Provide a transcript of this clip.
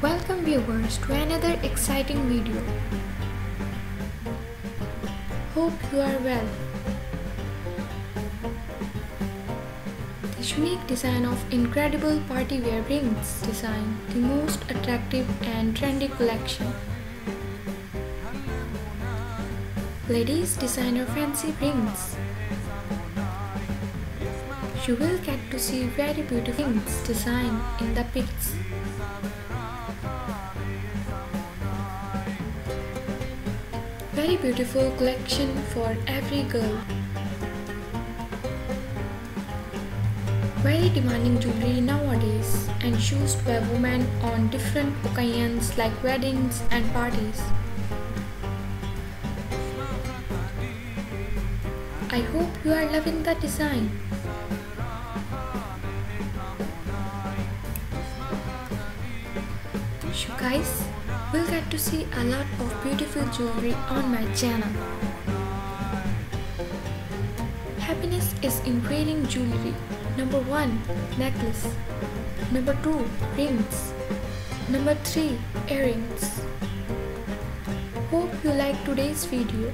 Welcome viewers to another exciting video. Hope you are well. The unique design of incredible party wear rings design the most attractive and trendy collection. Ladies designer fancy rings. You will get to see very beautiful rings design in the pics. Very beautiful collection for every girl. Very demanding jewelry nowadays and used by women on different occasions like weddings and parties. I hope you are loving the design. You guys will get to see a lot of beautiful jewelry on my channel. Happiness is in wearing jewelry. Number 1 necklace. Number 2 rings. Number 3 earrings. Hope you like today's video.